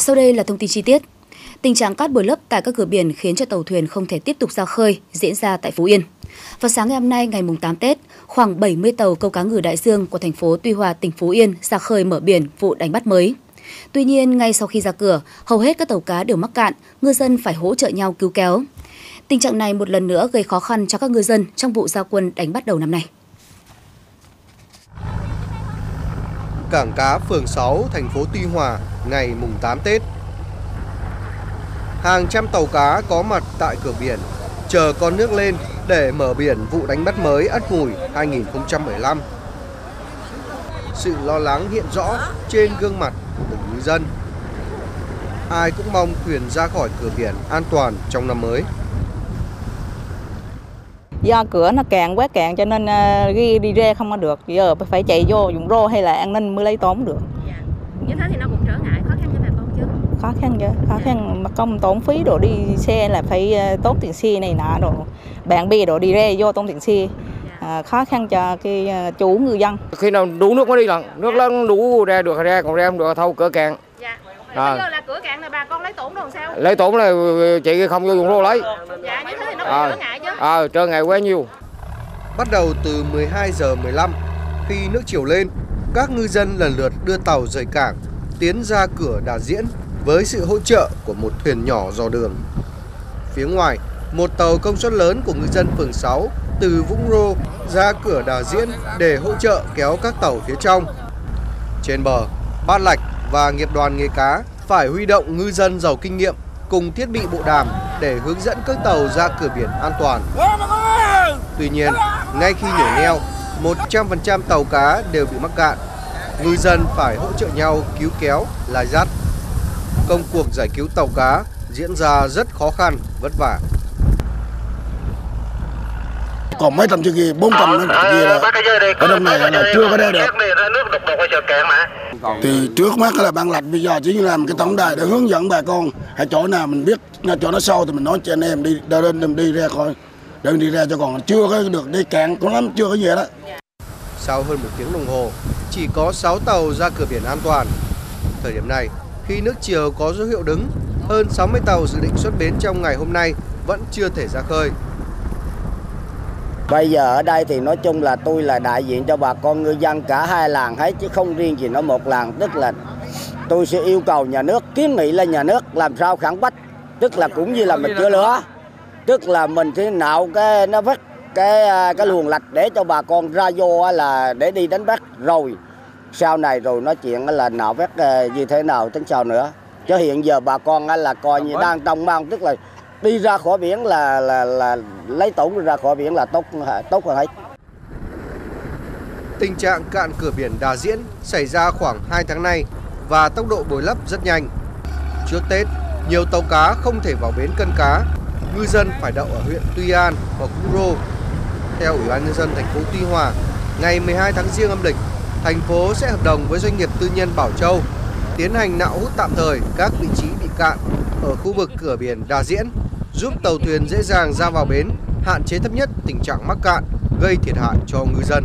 Sau đây là thông tin chi tiết. Tình trạng cát bồi lấp tại các cửa biển khiến cho tàu thuyền không thể tiếp tục ra khơi diễn ra tại Phú Yên. Vào sáng ngày hôm nay, ngày 8 Tết, khoảng 70 tàu câu cá ngừ đại dương của thành phố Tuy Hòa, tỉnh Phú Yên ra khơi mở biển vụ đánh bắt mới. Tuy nhiên, ngay sau khi ra cửa, hầu hết các tàu cá đều mắc cạn, ngư dân phải hỗ trợ nhau cứu kéo. Tình trạng này một lần nữa gây khó khăn cho các ngư dân trong vụ gia quân đánh bắt đầu năm nay. Cảng cá phường 6, thành phố Tuy Hòa, ngày mùng 8 Tết. Hàng trăm tàu cá có mặt tại cửa biển, chờ con nước lên để mở biển vụ đánh bắt mới Ất Mùi 2015. Sự lo lắng hiện rõ trên gương mặt của từng ngư dân. Ai cũng mong thuyền ra khỏi cửa biển an toàn trong năm mới do cửa nó càng quá càng cho nên ghi đi ra không có được. Giờ phải chạy vô dùng rô hay là an ninh mới lấy tốn được. Dạ. như thế thì nó cũng trở ngại. Khó khăn cho bà con chứ khó khăn chứ. Khó dạ. khăn mà công tốn phí đồ đi xe là phải tốn tiền xe này nọ đồ. Bạn bè đồ đi ra vô tốn tiền xe. Dạ. à, khó khăn cho cái chủ ngư dân. Khi nào đủ nước mới đi lần nước lớn đủ ra được ra còn ra không được thâu cửa cạn dạ. À. Bây giờ là cửa cạn này bà con lấy tổn đồ sao? Lấy tổn là chị không vô dùng lô lấy. Dạ như thế thì nó cũng à. trở ngại chứ. Ờ, à, trở ngại quá nhiều. Bắt đầu từ 12 giờ 15, khi nước chiều lên, các ngư dân lần lượt đưa tàu rời cảng, tiến ra cửa đà diễn với sự hỗ trợ của một thuyền nhỏ dò đường. Phía ngoài, một tàu công suất lớn của ngư dân phường 6 từ Vũng Rô ra cửa đà diễn để hỗ trợ kéo các tàu phía trong. Trên bờ, Ban Lạch và nghiệp đoàn nghề cá phải huy động ngư dân giàu kinh nghiệm cùng thiết bị bộ đàm để hướng dẫn các tàu ra cửa biển an toàn. Tuy nhiên, ngay khi nhổ neo, 100% tàu cá đều bị mắc cạn. Ngư dân phải hỗ trợ nhau cứu kéo, lai dắt. Công cuộc giải cứu tàu cá diễn ra rất khó khăn, vất vả còn mấy trăm chiếc kia bốn trăm mấy kia là ở trong này là chưa có đeo được. thì trước mắt là ban lạch bây giờ chỉ làm cái tổng đài để hướng dẫn bà con hay chỗ nào mình biết chỗ nó sâu thì mình nói cho anh em đi đợi lên đi ra coi. Để đi ra cho còn chưa có được đi cạn cũng lắm chưa có gì đó. Sau hơn một tiếng đồng hồ chỉ có 6 tàu ra cửa biển an toàn. Thời điểm này khi nước chiều có dấu hiệu đứng hơn 60 tàu dự định xuất bến trong ngày hôm nay vẫn chưa thể ra khơi Bây giờ ở đây thì nói chung là tôi là đại diện cho bà con ngư dân cả hai làng hết chứ không riêng gì nó một làng. Tức là tôi sẽ yêu cầu nhà nước kiến nghị lên nhà nước làm sao khẳng bách. Tức là cũng như là mình chữa lửa tức là mình sẽ nạo cái nó vắt cái cái luồng lạch để cho bà con ra vô là để đi đánh bắt. Rồi sau này rồi nói chuyện là nạo vét ờ, như thế nào tính sau nữa. Chứ hiện giờ bà con là coi như đang trong mang tức là đi ra khỏi biển là là là lấy tổn ra khỏi biển là tốt tốt hơn hết. Tình trạng cạn cửa biển Đà Diễn xảy ra khoảng 2 tháng nay và tốc độ bồi lấp rất nhanh. Trước Tết, nhiều tàu cá không thể vào bến cân cá, ngư dân phải đậu ở huyện Tuy An hoặc Cú Rô. Theo Ủy ban nhân dân thành phố Tuy Hòa, ngày 12 tháng Giêng âm lịch, thành phố sẽ hợp đồng với doanh nghiệp tư nhân Bảo Châu tiến hành nạo hút tạm thời các vị trí bị cạn ở khu vực cửa biển Đà Diễn giúp tàu thuyền dễ dàng ra vào bến, hạn chế thấp nhất tình trạng mắc cạn, gây thiệt hại cho ngư dân.